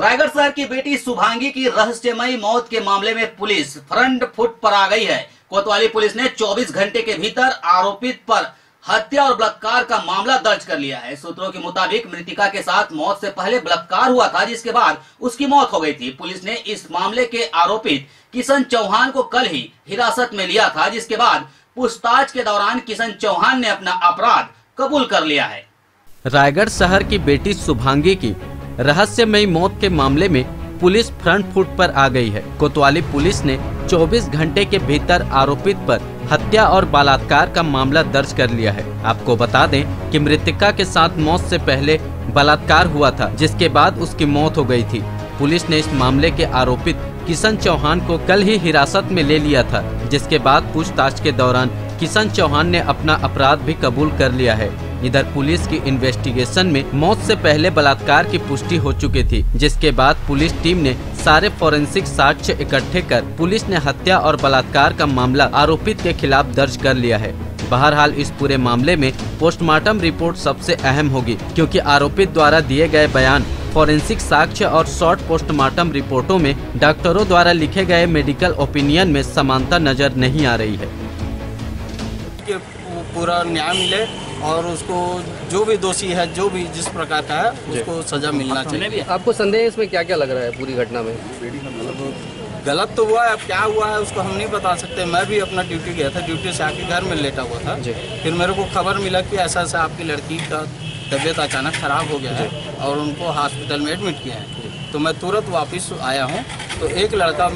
रायगढ़ शहर की बेटी शुभांगी की रहस्यमयी मौत के मामले में पुलिस फ्रंट फुट पर आ गई है। कोतवाली पुलिस ने 24 घंटे के भीतर आरोपित पर हत्या और बलात्कार का मामला दर्ज कर लिया है। सूत्रों के मुताबिक मृतिका के साथ मौत से पहले बलात्कार हुआ था, जिसके बाद उसकी मौत हो गई थी। पुलिस ने इस मामले के आरोपित किशन चौहान को कल ही हिरासत में लिया था, जिसके बाद पूछताछ के दौरान किशन चौहान ने अपना अपराध कबूल कर लिया है। रायगढ़ शहर की बेटी शुभांगी की रहस्यमयी मौत के मामले में पुलिस फ्रंट फुट पर आ गई है। कोतवाली पुलिस ने 24 घंटे के भीतर आरोपित पर हत्या और बलात्कार का मामला दर्ज कर लिया है। आपको बता दें कि मृतिका के साथ मौत से पहले बलात्कार हुआ था, जिसके बाद उसकी मौत हो गई थी। पुलिस ने इस मामले के आरोपित किशन चौहान को कल ही हिरासत में ले लिया था, जिसके बाद पूछताछ के दौरान किशन चौहान ने अपना अपराध भी कबूल कर लिया है। इधर पुलिस की इन्वेस्टिगेशन में मौत से पहले बलात्कार की पुष्टि हो चुकी थी, जिसके बाद पुलिस टीम ने सारे फोरेंसिक साक्ष्य इकट्ठे कर पुलिस ने हत्या और बलात्कार का मामला आरोपित के खिलाफ दर्ज कर लिया है। बहरहाल, इस पूरे मामले में पोस्टमार्टम रिपोर्ट सबसे अहम होगी, क्योंकि आरोपित द्वारा दिए गए बयान, फोरेंसिक साक्ष्य और शॉर्ट पोस्टमार्टम रिपोर्टों में डॉक्टरों द्वारा लिखे गए मेडिकल ओपिनियन में समानता नज़र नहीं आ रही है। पूरा न्याय मिले और उसको जो भी दोषी है जो भी जिस प्रकार का है उसको सजा मिलना चाहिए। आपको संदेह इसमें क्या क्या लग रहा है पूरी घटना में? गलत तो हुआ है अब क्या हुआ है उसको हम नहीं बता सकते। मैं भी अपना ड्यूटी गया था ड्यूटी से आके घर में लेटा हुआ था। फिर मेरे को खबर मिला कि ऐसा ऐसा आपकी लड़की का तबीयत अचानक खराब हो गया है और उनको हॉस्पिटल में एडमिट किया है। तो मैं तुरंत वापस आया हूँ तो एक लड़का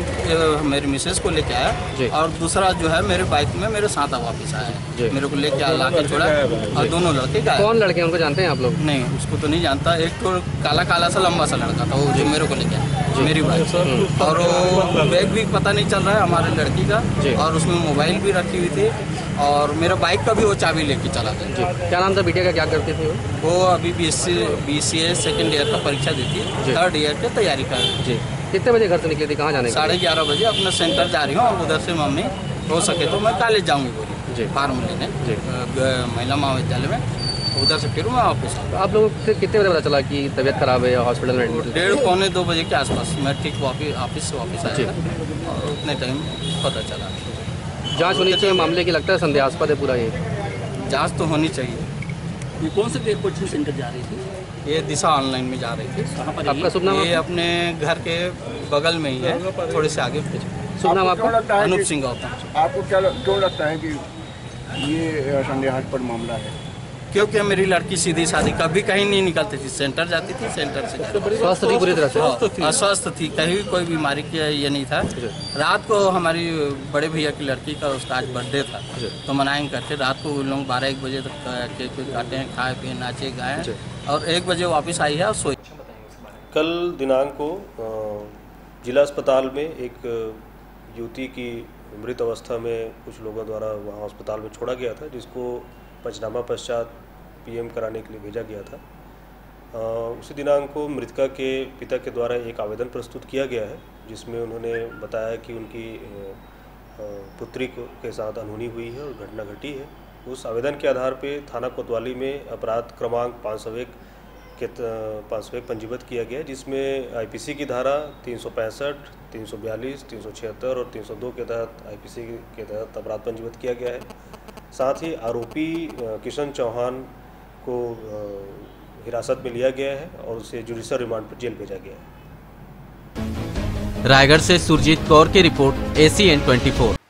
मेरी मिसेज को लेके आया और दूसरा जो है मेरे बाइक में मेरे साथ वापस आया मेरे को लेके ला के छोड़ा और दोनों लड़के गए कौन लड़के उनको जानते हैं आप लोग? नहीं उसको तो नहीं जानता। एक तो काला काला सा लंबा सा लड़का था वो जो। मेरे को लेके आया मेरी बाइक और वो बैग भी पता नहीं चल रहा है हमारे लड़की का और उसमें मोबाइल भी रखी हुई थी और मेरा बाइक का भी वो चाबी लेके चला गया। क्या नाम था? बिटिया का क्या करते थे वो? वो अभी B S C B C A second year का परीक्षा देती है। थर्ड ईयर की तैयारी कर रही जी। कितने बजे घर से निकले थी कहाँ जाने साढ़े ग्यारह बजे अपना सेंटर जा रही हूँ और उधर से मम्मी हो सके तो मैं कॉलेज जाऊँगी बोली जी। फार्म लेने जी। महिला महाविद्यालय में उधर से फिर मैं ऑफ़िस तो आप लोगों को कितने बजे पता चला कि तबीयत खराब है या हॉस्पिटल में एडमिट डेढ़ पौने दो बजे के आसपास मैं ठीक वापिस ऑफ़िस से वापस। आया और उतने टाइम पता चला जाँच होनी चाहिए मामले की लगता है संदेहास्पद है पूरा ये जाँच तो होनी चाहिए ये कौन से कोचिंग सेंटर जा रही थी? ये दिशा ऑनलाइन में जा रही थी। कहाँ पर आपका शुभ नाम ये अपने घर के बगल में ही है। थोड़े से आगे। शुभ नाम आपका? अनूप सिंह गौतम आपको। क्या क्यों लगता है कि ये संदेहास्पद मामला है? क्योंकि मेरी लड़की सीधी शादी कभी कहीं नहीं निकलती थी। सेंटर जाती थी सेंटर से। स्वस्थ थी पूरी तरह से? हाँ, अस्वस्थ थी। कहीं भी कोई बीमारी की ये नहीं था। रात को हमारी बड़े भैया की लड़की का उसका आज बर्थडे था। तो मनाएँगे करते रात को उन लोग बारह एक बजे तक केक वेक काटे हैं खाए पिए नाचे गाए। और एक बजे वापस आई है और सोई। कल दिनांक को जिला अस्पताल में एक युवती की मृत अवस्था में कुछ लोगों द्वारा वहाँ अस्पताल में छोड़ा गया था जिसको पंचनामा पश्चात पीएम कराने के लिए भेजा गया था। उसी दिनांक को मृतका के पिता के द्वारा एक आवेदन प्रस्तुत किया गया है, जिसमें उन्होंने बताया कि उनकी पुत्री को, के साथ अनहोनी हुई है और घटना घटी है। उस आवेदन के आधार पर थाना कोतवाली में अपराध क्रमांक पाँच सौ एक के पास सौ एक पंजीबद्ध किया गया जिसमें आईपीसी की धारा तीन सौ पैंसठ, तीन सौ बयालीस, तीन सौ छिहत्तर और तीन सौ दो के तहत आईपीसी के तहत अपराध पंजीबद्ध किया गया है। साथ ही आरोपी किशन चौहान को हिरासत में लिया गया है और उसे जुडिशल रिमांड पर जेल भेजा गया है। रायगढ़ से सुरजीत कौर की रिपोर्ट ए एसीएन 24